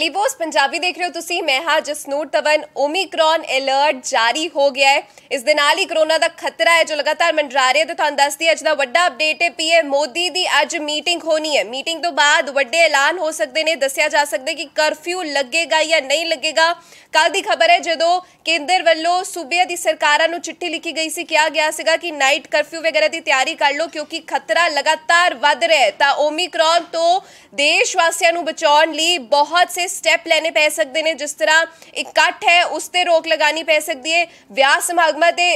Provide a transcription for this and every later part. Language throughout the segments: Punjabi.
ਲਿਵੋਸ ਪੰਜਾਬੀ ਦੇਖ ਰਹੇ ਹੋ ਤੁਸੀਂ, ਮੈਂ ਹਾਂ ਜਸਨੂਰ ਤਵਨ ਓਮਿਕਰੋਨ ਅਲਰਟ ਜਾਰੀ ਹੋ ਗਿਆ ਹੈ। ਇਸ ਦੇ ਨਾਲ ਹੀ ਕਰੋਨਾ ਦਾ ਖਤਰਾ ਹੈ ਜੋ ਲਗਾਤਾਰ ਮੰਡਰਾ ਰਿਹਾ ਤੇ ਤੁਹਾਨੂੰ ਦੱਸਦੀ ਅੱਜ ਦਾ ਵੱਡਾ ਅਪਡੇਟ ਹੈ ਪੀਐਮ ਮੋਦੀ ਦੀ ਅੱਜ ਮੀਟਿੰਗ ਹੋਣੀ ਹੈ। ਮੀਟਿੰਗ ਤੋਂ ਬਾਅਦ ਵੱਡੇ ਐਲਾਨ ਹੋ ਸਕਦੇ ਨੇ। ਦੱਸਿਆ ਜਾ ਸਕਦਾ ਕਿ ਕਰਫਿਊ ਲੱਗੇਗਾ ਜਾਂ ਨਹੀਂ ਲੱਗੇਗਾ। ਕੱਲ ਦੀ ਖਬਰ ਹੈ, ਜਦੋਂ ਕੇਂਦਰ ਵੱਲੋਂ ਸੂਬਿਆਂ ਦੀ ਸਰਕਾਰਾਂ ਨੂੰ ਚਿੱਠੀ ਲਿਖੀ ਗਈ ਸੀ, ਕਿਹਾ ਗਿਆ ਸੀਗਾ ਕਿ ਨਾਈਟ ਕਰਫਿਊ ਵਗੈਰਾ ਦੀ ਤਿਆਰੀ ਕਰ ਲਓ, ਕਿਉਂਕਿ ਖਤਰਾ ਲਗਾਤਾਰ ਵੱਧ ਰਿਹਾ ਹੈ। ਤਾਂ ਓਮਿਕਰੋਨ ਤੋਂ ਦੇਸ਼ ਵਾਸੀਆਂ ਨੂੰ ਬਚਾਉਣ ਲਈ ਬਹੁਤ ਸੇ ਸਟੈਪ ਲੈਣੇ ਪੈ ਸਕਦੇ ਨੇ, ਜਿਸ ਤਰ੍ਹਾਂ ਇਕੱਠ ਹੈ, ਉਸ ਤੇ ਰੋਕ ਲਗਾਣੀ ਪੈ ਸਕਦੀ ਹੈ। ਵਿਆਹ ਸਮਾਗਮਾਂ ਤੇ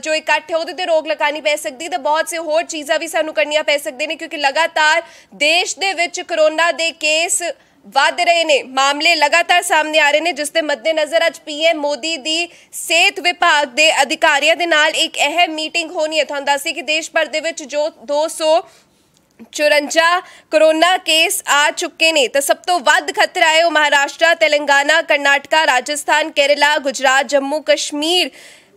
ਜੋ ਇਕੱਠ ਹੈ, ਉਹਦੇ ਤੇ ਰੋਕ ਲਗਾਣੀ ਪੈ ਸਕਦੀ ਤੇ ਬਹੁਤ ਸੇ ਹੋਰ ਚੀਜ਼ਾਂ ਵੀ ਸਾਨੂੰ ਕਰਨੀਆਂ ਪੈ ਸਕਦੀਆਂ ਨੇ, ਕਿਉਂਕਿ ਲਗਾਤਾਰ ਦੇਸ਼ ਦੇ ਵਿੱਚ ਕਰੋਨਾ ਦੇ ਕੇਸ ਵੱਧ ਰਹੇ ਨੇ, ਮਾਮਲੇ ਲਗਾਤਾਰ ਸਾਹਮਣੇ ਆ ਰਹੇ ਨੇ, ਜਿਸ ਦੇ ਮੱਦੇਨਜ਼ਰ ਅੱਜ ਪੀਐਮ ਮੋਦੀ ਦੀ ਸਿਹਤ ਵਿਭਾਗ ਦੇ ਅਧਿਕਾਰੀਆਂ ਦੇ ਨਾਲ ਇੱਕ ਅਹਿਮ ਮੀਟਿੰਗ ਹੋਣੀ ਹੈ। ਤੁਹਾਨੂੰ ਦੱਸੀ ਕਿ ਦੇਸ਼ ਭਰ ਦੇ ਵਿੱਚ ਜੋ 200 54 ਕਰੋਨਾ ਕੇਸ ਆ ਚੁੱਕੇ ਨੇ। ਤਾਂ ਸਭ ਤੋਂ ਵੱਧ ਖਤਰਾ ਹੈ ਉਹ ਮਹਾਰਾਸ਼ਟਰ, ਤੇਲੰਗਾਨਾ, ਕਰਨਾਟਕਾ, ਰਾਜਸਥਾਨ, ਕੇਰਲਾ, ਗੁਜਰਾਤ, ਜੰਮੂ, ਕਸ਼ਮੀਰ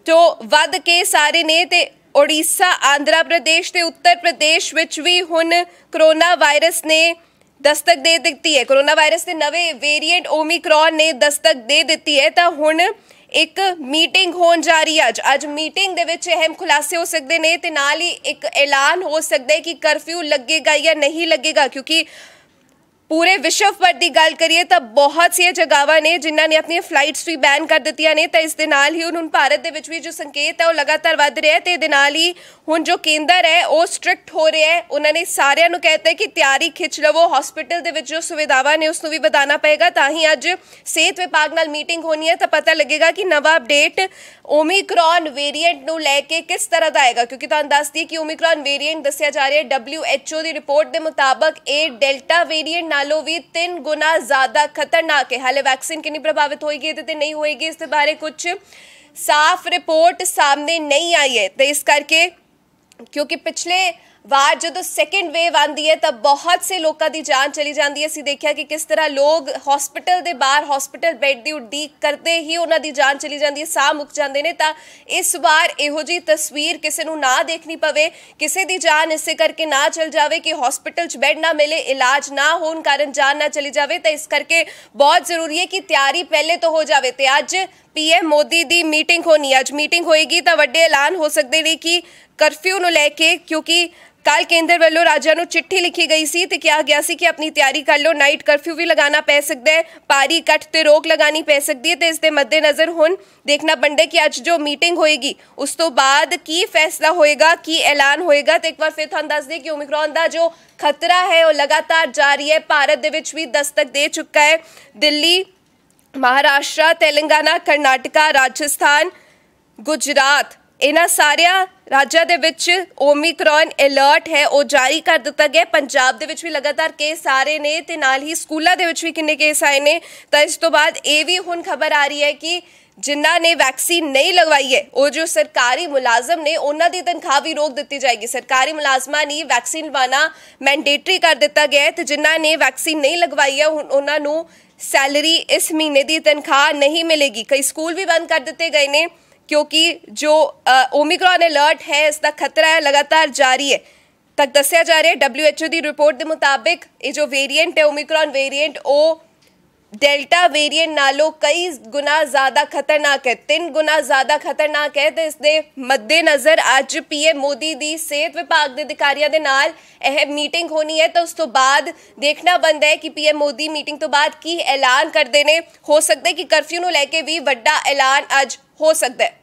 ਤੋਂ ਵੱਧ ਕੇਸ ਆ ਰਹੇ ਨੇ। ਤੇ ਓਡੀਸ਼ਾ ਆਂਧਰਾ ਪ੍ਰਦੇਸ਼ ਤੇ ਉੱਤਰ ਪ੍ਰਦੇਸ਼ ਵਿੱਚ ਵੀ ਹੁਣ ਕਰੋਨਾ ਵਾਇਰਸ ਨੇ ਦਸਤਕ ਦੇ ਦਿੱਤੀ ਹੈ। ਕੋਰੋਨਾ ਵਾਇਰਸ ਦੇ ਨਵੇਂ ਵੇਰੀਐਂਟ ਓਮਿਕਰੋਨ ਨੇ ਦਸਤਕ ਦੇ ਦਿੱਤੀ ਹੈ। ਤਾਂ ਹੁਣ ਇੱਕ ਮੀਟਿੰਗ ਹੋਣ ਜਾ ਰਹੀ ਹੈ ਅੱਜ। ਅੱਜ ਮੀਟਿੰਗ ਦੇ ਵਿੱਚ ਅਹਿਮ ਖੁਲਾਸੇ ਹੋ ਸਕਦੇ ਨੇ ਤੇ ਨਾਲ ਹੀ ਇੱਕ ਐਲਾਨ ਹੋ ਸਕਦਾ ਹੈ ਕਿ ਕਰਫਿਊ ਲੱਗੇਗਾ ਜਾਂ ਨਹੀਂ ਲੱਗੇਗਾ, ਕਿਉਂਕਿ ਪੂਰੇ ਵਿਸ਼ਵ ਭਰ ਦੀ ਗੱਲ ਕਰੀਏ ਤਾਂ ਬਹੁਤ ਸੀਆਂ ਜਗ੍ਹਾਵਾਂ ਨੇ ਜਿਨ੍ਹਾਂ ਨੇ ਆਪਣੀਆਂ ਫਲਾਈਟਸ ਵੀ ਬੈਨ ਕਰ ਦਿੱਤੀਆਂ ਨੇ ਤਾਂ ਇਸ ਦੇ ਨਾਲ ਹੀ ਹੁਣ ਭਾਰਤ ਦੇ ਵਿੱਚ ਵੀ ਜੋ ਸੰਕੇਤ ਹੈ ਉਹ ਲਗਾਤਾਰ ਵੱਧ ਰਿਹਾ ਹੈ ਤੇ ਇਹਦੇ ਨਾਲ ਹੀ ਹੁਣ ਜੋ ਕੇਂਦਰ ਹੈ ਉਹ ਸਟ੍ਰਿਕਟ ਹੋ ਰਿਹਾ ਹੈ। ਉਹਨਾਂ ਨੇ ਸਾਰਿਆਂ ਨੂੰ ਕਹਿਤਾ ਹੈ ਕਿ ਤਿਆਰੀ ਖਿੱਚ ਲਵੋ ਹਸਪੀਟਲ ਦੇ ਵਿੱਚ ਜੋ ਸੁਵਿਧਾਵਾਂ ਨੇ ਉਸ ਨੂੰ ਵੀ ਵਧਾਉਣਾ ਪਏਗਾ ਤਾਂ ਹੀ ਅੱਜ ਸਿਹਤ ਵਿਭਾਗ ਨਾਲ ਮੀਟਿੰਗ ਹੋਣੀ ਹੈ ਤਾਂ ਪਤਾ ਲੱਗੇਗਾ ਕਿ ਨਵਾਂ ਅਪਡੇਟ ਓਮਿਕਰੋਨ ਵੇਰੀਐਂਟ ਨੂੰ ਲੈ ਕੇ ਕਿਸ ਤਰ੍ਹਾਂ ਦਾ ਆਏਗਾ? ਕਿਉਂਕਿ ਤੁਹਾਨੂੰ ਦੱਸਦੀ ਕਿ ਓਮਿਕਰੋਨ ਵੇਰੀਐਂਟ ਦੱਸਿਆ ਜਾ ਰਿਹਾ ਹੈ। WHO ਦੀ ਰਿਪੋਰਟ ਦੇ ਮੁਤਾਬਕ ਇਹ ਡੈਲਟਾ ਵੇਰੀਐਂਟ ਨਾਲੋਂ ਵੀ 3 ਗੁਣਾ ਜ਼ਿਆਦਾ ਖਤਰਨਾਕ ਹੈ। ਹਾਲੇ ਵੈਕਸੀਨ ਕਿੰਨੀ ਪ੍ਰਭਾਵਿਤ ਹੋਏਗੀ ਇਹਦੇ ਤੇ ਨਹੀਂ ਹੋਏਗੀ, ਇਸ ਦੇ ਬਾਰੇ ਕੁਝ ਸਾਫ਼ ਰਿਪੋਰਟ ਸਾਹਮਣੇ ਨਹੀਂ ਆਈ ਹੈ। ਤੇ ਇਸ ਕਰਕੇ ਕਿਉਂਕਿ ਪਿਛਲੇ ਵਾਰ ਜਦੋਂ ਸੈਕੰਡ ਵੇਵ ਆਂਦੀ ਹੈ ਤਾਂ ਬਹੁਤ ਸੇ ਲੋਕਾਂ ਦੀ ਜਾਨ ਚਲੀ ਜਾਂਦੀ ਹੈ। ਅਸੀਂ ਦੇਖਿਆ ਕਿ ਕਿਸ ਤਰ੍ਹਾਂ ਲੋਕ ਹਸਪੀਟਲ ਦੇ ਬਾਹਰ ਹਸਪੀਟਲ ਬੈੱਡ ਦੀ ਉਡੀਕ ਕਰਦੇ ਹੀ ਉਹਨਾਂ ਦੀ ਜਾਨ ਚਲੀ ਜਾਂਦੀ ਹੈ, ਸਾਹ ਮੁੱਕ ਜਾਂਦੇ ਨੇ ਤਾਂ ਇਸ ਵਾਰ ਇਹੋ ਜੀ ਤਸਵੀਰ ਕਿਸੇ ਨੂੰ ਨਾ ਦੇਖਣੀ ਪਵੇ, ਕਿਸੇ ਦੀ ਜਾਨ ਇਸੇ ਕਰਕੇ ਨਾ ਚਲ ਜਾਵੇ ਕਿ ਹਸਪੀਟਲ 'ਚ ਬੈੱਡ ਨਾ ਮਿਲੇ, ਇਲਾਜ ਨਾ ਹੋਣ ਕਾਰਨ ਜਾਨ ਨਾ ਚਲੀ ਜਾਵੇ ਤਾਂ ਇਸ ਕਰਕੇ ਬਹੁਤ ਜ਼ਰੂਰੀ ਹੈ ਕਿ ਤਿਆਰੀ ਪਹਿਲੇ ਤੋਂ ਹੋ ਜਾਵੇ ਤੇ ਅੱਜ ਪੀਐਮ ਮੋਦੀ ਦੀ ਮੀਟਿੰਗ ਹੋਣੀ, ਅੱਜ ਮੀਟਿੰਗ ਹੋਏਗੀ ਤਾਂ ਵੱਡੇ ਐਲਾਨ ਹੋ ਸਕਦੇ ਨੇ ਕਿ ਕਰਫਿਊ ਨੂੰ ਲੈ ਕੇ, ਕਿਉਂਕਿ ਕੱਲ ਕੇਂਦਰ ਵੱਲੋਂ ਰਾਜਾਂ ਨੂੰ ਚਿੱਠੀ ਲਿਖੀ ਗਈ ਸੀ ਤੇ ਕਿਹਾ ਗਿਆ ਸੀ ਕਿ ਆਪਣੀ ਤਿਆਰੀ ਕਰ ਲਓ, ਨਾਈਟ ਕਰਫਿਊ ਵੀ ਲਗਾਉਣਾ ਪੈ ਸਕਦਾ ਹੈ, ਭਾਰੀ ਇਕੱਠ ਤੇ ਰੋਕ ਲਗਾਣੀ ਪੈ ਸਕਦੀ ਹੈ ਤੇ ਇਸ ਦੇ ਮੱਦੇਨਜ਼ਰ ਹੁਣ ਦੇਖਣਾ ਬਣਦਾ ਕਿ ਅੱਜ ਜੋ ਮੀਟਿੰਗ ਹੋਏਗੀ, ਉਸ ਤੋਂ ਬਾਅਦ ਕੀ ਫੈਸਲਾ ਹੋਏਗਾ, ਕੀ ਐਲਾਨ ਹੋਏਗਾ ਤੇ ਇੱਕ ਵਾਰ ਫਿਰ ਤੁਹਾਨੂੰ ਦੱਸ ਦਈਏ ਕਿ ਓਮਿਕਰੋਨ ਦਾ ਜੋ ਖਤਰਾ ਹੈ, ਉਹ ਲਗਾਤਾਰ ਜਾਰੀ ਹੈ, ਭਾਰਤ ਦੇ ਵਿੱਚ ਵੀ ਦਸਤਕ ਦੇ ਚੁੱਕਾ ਹੈ, ਦਿੱਲੀ ਮਹਾਰਾਸ਼ਟਰ, ਤੇਲੰਗਾਨਾ, ਕਰਨਾਟਕਾ, ਰਾਜਸਥਾਨ, ਗੁਜਰਾਤ, ਇਹਨਾਂ ਸਾਰਿਆਂ ਰਾਜਾਂ ਦੇ ਵਿੱਚ ਓਮਿਕਰੋਨ ਅਲਰਟ ਹੈ, ਉਹ ਜਾਰੀ ਕਰ ਦਿੱਤਾ ਗਿਆ। ਪੰਜਾਬ ਦੇ ਵਿੱਚ ਵੀ ਲਗਾਤਾਰ ਕੇਸ ਆ ਰਹੇ ਨੇ ਤੇ ਨਾਲ ਹੀ ਸਕੂਲਾਂ ਦੇ ਵਿੱਚ ਵੀ ਕਿੰਨੇ ਕੇਸ ਆਏ ਨੇ। ਤਾਂ ਇਸ ਤੋਂ ਬਾਅਦ ਇਹ ਵੀ ਹੁਣ ਖਬਰ ਆ ਰਹੀ ਹੈ ਕਿ ਜਿਨ੍ਹਾਂ ਨੇ ਵੈਕਸੀਨ ਨਹੀਂ ਲਗਵਾਈ ਹੈ, ਉਹ ਜੋ ਸਰਕਾਰੀ ਮੁਲਾਜ਼ਮ ਨੇ, ਉਹਨਾਂ ਦੀ ਤਨਖਾਹ ਵੀ ਰੋਕ ਦਿੱਤੀ ਜਾਏਗੀ। ਸਰਕਾਰੀ ਮੁਲਾਜ਼ਮਾਂ ਨੇ ਵੈਕਸੀਨ ਲਵਾਉਣਾ ਮੈਂਡੇਟਰੀ ਕਰ ਦਿੱਤਾ ਗਿਆ ਹੈ ਤੇ ਜਿਨ੍ਹਾਂ ਨੇ ਵੈਕਸੀਨ ਨਹੀਂ ਲਗਵਾਈ ਹੈ ਉਹਨਾਂ ਨੂੰ ਸੈਲਰੀ ਇਸ ਮਹੀਨੇ ਦੀ ਤਨਖਾਹ ਨਹੀਂ ਮਿਲੇਗੀ ਕਈ ਸਕੂਲ ਵੀ ਬੰਦ ਕਰ ਦਿੱਤੇ ਗਏ ਨੇ ਕਿਉਂਕਿ ਜੋ ਓਮਿਕਰੋਨ ਅਲਰਟ ਹੈ ਇਸ ਦਾ ਖਤਰਾ ਹੈ ਲਗਾਤਾਰ ਜਾਰੀ ਹੈ ਤੱਕ ਦੱਸਿਆ ਜਾ ਰਿਹਾ ਹੈ WHO ਦੀ ਰਿਪੋਰਟ ਦੇ ਮੁਤਾਬਿਕ ਇਹ ਜੋ ਵੇਰੀਐਂਟ ਹੈ ਓਮਿਕਰੋਨ ਵੇਰੀਐਂਟ ਉਹ ਡੈਲਟਾ ਵੇਰੀਐਂਟ ਨਾਲੋਂ ਕਈ ਗੁਣਾ ਜ਼ਿਆਦਾ ਖਤਰਨਾਕ ਹੈ। ਤਿੰਨ ਗੁਣਾ ਜ਼ਿਆਦਾ ਖਤਰਨਾਕ ਹੈ ਤੇ ਇਸ ਦੇ ਮੱਦੇਨਜ਼ਰ ਅੱਜ ਪੀਐਮ ਮੋਦੀ ਦੀ ਸਿਹਤ ਵਿਭਾਗ ਦੇ ਅਧਿਕਾਰੀਆਂ ਦੇ ਨਾਲ ਇਹ ਮੀਟਿੰਗ ਹੋਣੀ ਹੈ। ਤਾਂ ਉਸ ਤੋਂ ਬਾਅਦ ਦੇਖਣਾ ਬੰਦਾ ਹੈ ਕਿ ਪੀਐਮ ਮੋਦੀ ਮੀਟਿੰਗ ਤੋਂ ਬਾਅਦ ਕੀ ਐਲਾਨ ਕਰਦੇ ਨੇ। ਹੋ ਸਕਦਾ ਹੈ ਕਿ ਕਰਫਿਊ ਨੂੰ ਲੈ ਕੇ ਵੀ ਵੱਡਾ ਐਲਾਨ ਅੱਜ ਹੋ ਸਕਦਾ ਹੈ।